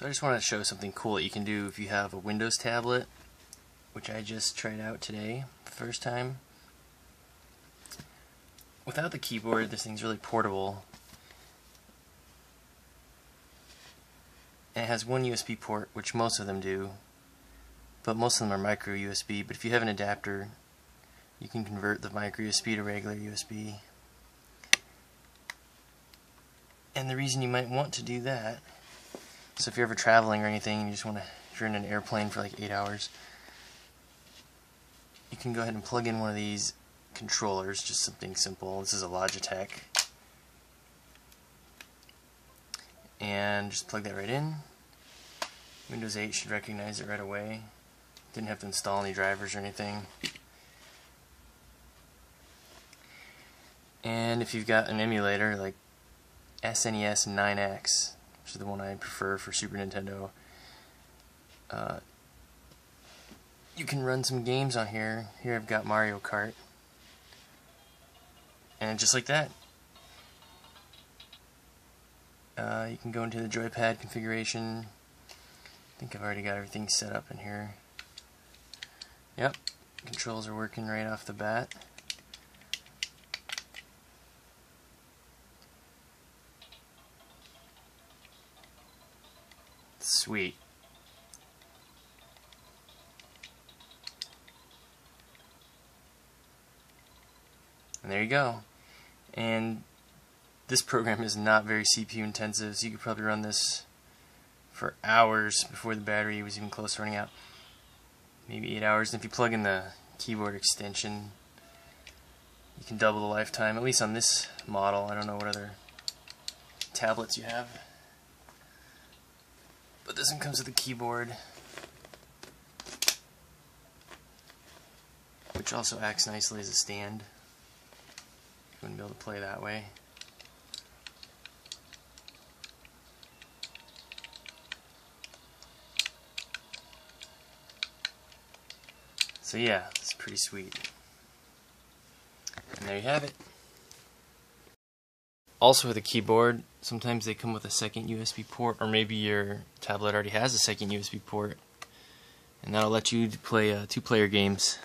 So I just want to show something cool that you can do if you have a Windows tablet, which I just tried out today, first time. Without the keyboard, this thing's really portable. And it has one USB port, which most of them do, but most of them are micro USB. But if you have an adapter, you can convert the micro USB to regular USB. And the reason you might want to do that so if you're ever traveling or anything and you just want to, if you're in an airplane for like eight hours, you can go ahead and plug in one of these controllers, just something simple. This is a Logitech. And just plug that right in. Windows 8 should recognize it right away. Didn't have to install any drivers or anything. And if you've got an emulator like SNES 9X, which is the one I prefer for Super Nintendo. Uh, you can run some games on here. Here I've got Mario Kart. And just like that, uh, you can go into the joypad configuration. I think I've already got everything set up in here. Yep, controls are working right off the bat. Sweet. And there you go. And this program is not very CPU intensive, so you could probably run this for hours before the battery was even close to running out. Maybe 8 hours. And if you plug in the keyboard extension, you can double the lifetime, at least on this model. I don't know what other tablets you have. This one comes with a keyboard, which also acts nicely as a stand. You wouldn't be able to play that way. So yeah, it's pretty sweet. And there you have it. Also with a keyboard, sometimes they come with a second USB port, or maybe your tablet already has a second USB port, and that'll let you play uh, two-player games.